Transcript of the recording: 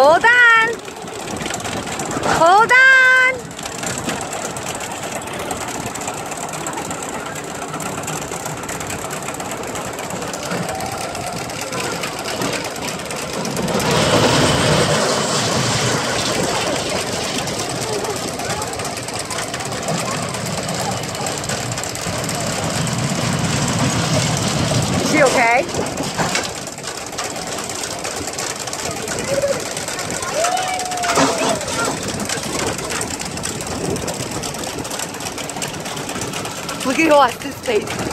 Hold on. Hold on. Is she okay? Look at Austin's face.